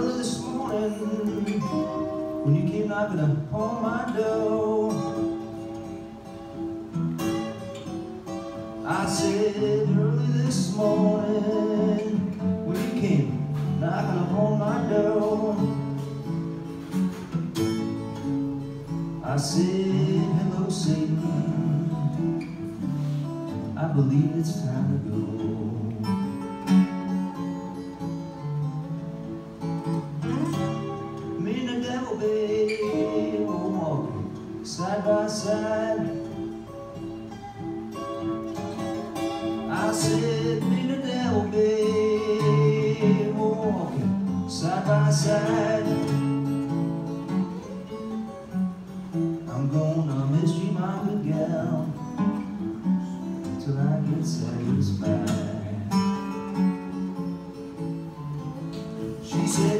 early this morning when you came knocking upon my door. I said early this morning when you came knocking upon my door. I said, hello, Satan. I believe it's time to go. babe We'll side by side I said, me the devil, babe We'll side by side I'm gonna miss you, my good gal Till I get satisfied She said